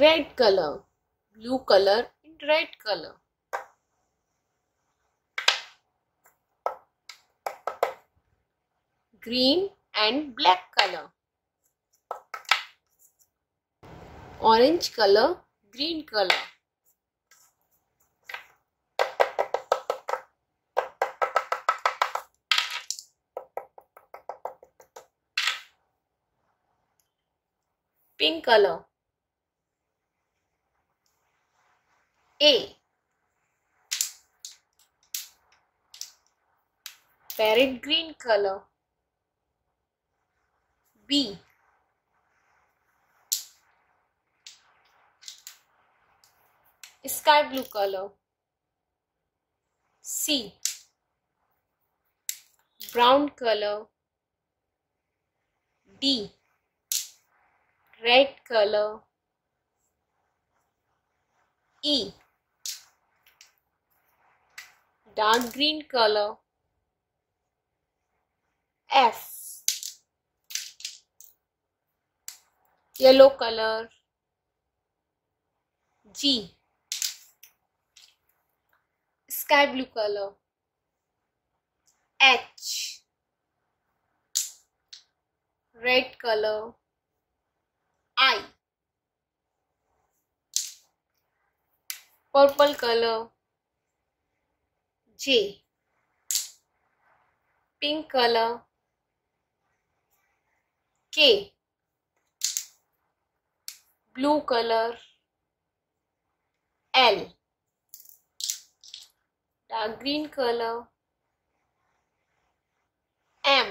red color blue color and red color. Green and black color. Orange color green color. Pink color A parrot green color B sky blue color C brown color D red color E dark green color F yellow color G sky blue color H red color I purple color J pink color. K. Blue color. L. Dark green color. M.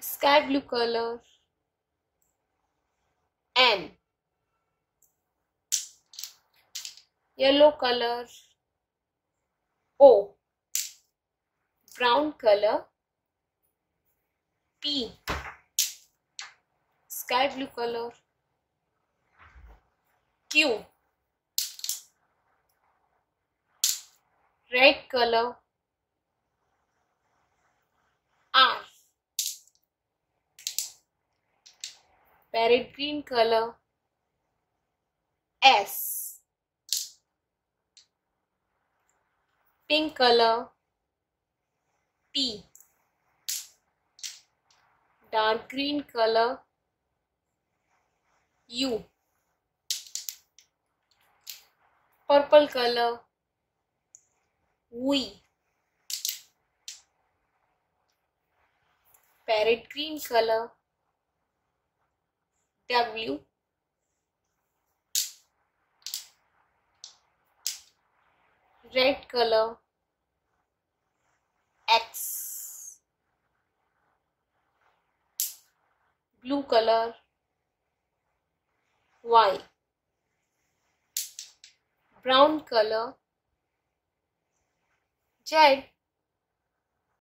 Sky blue color. N yellow colour O brown colour P sky blue colour Q red colour R parrot green colour S pink color T dark green color U purple color V parrot green color W red color X. Blue color Y. Brown color Z